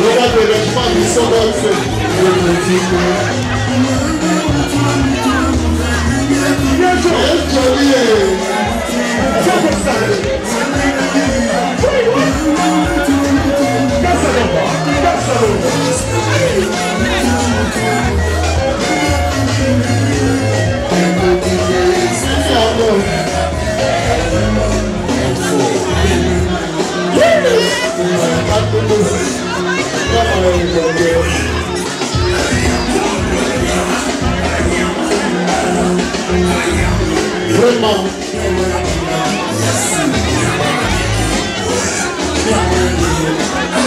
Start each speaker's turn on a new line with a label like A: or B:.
A: Regarde le pas du sommeil. Come on.